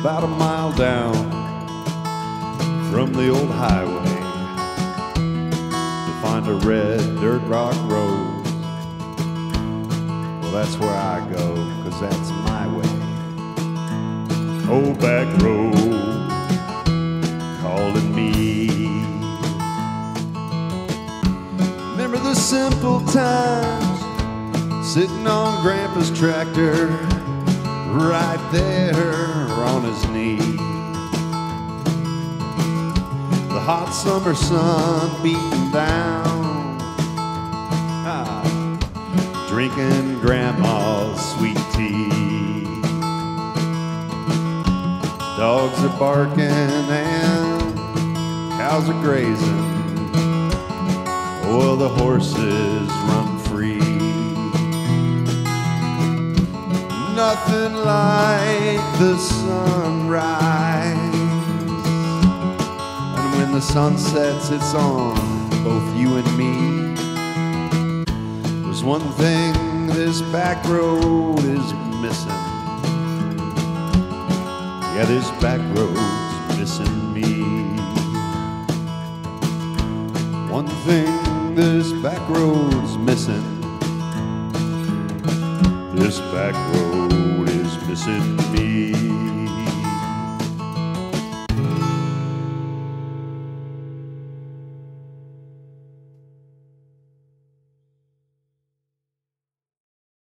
about a mile down from the old highway to find a red dirt rock road. Well, that's where I go, cause that's my way. Old back road calling me. Remember the simple times sitting on Grandpa's tractor, right there his knee. The hot summer sun beating down, ah, drinking Grandma's sweet tea. Dogs are barking and cows are grazing. Well, the horses run free. Nothing like the sunrise. And when the sun sets, it's on both you and me. There's one thing this back road is missing. Yeah, this back road's missing me. One thing this back road's missing. This back road is missing me.